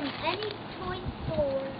in any toy store.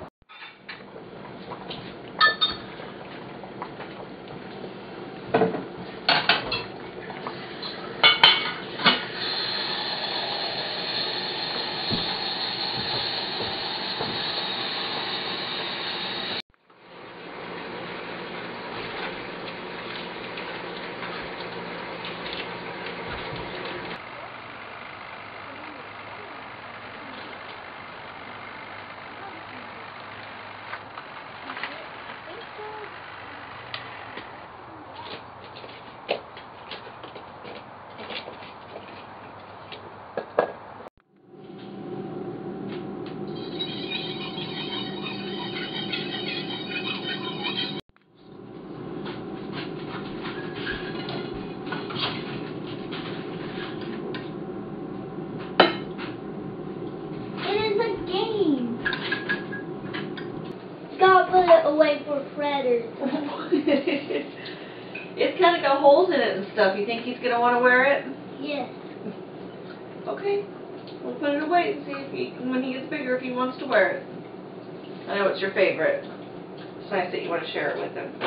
It is a game. Gotta put it away predators. it's kind of got holes in it and stuff. You think he's going to want to wear it? Yes. Okay. We'll put it away and see if he, when he gets bigger, if he wants to wear it. I know it's your favorite. It's nice that you want to share it with him.